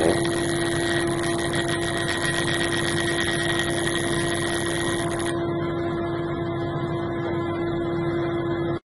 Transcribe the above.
Yes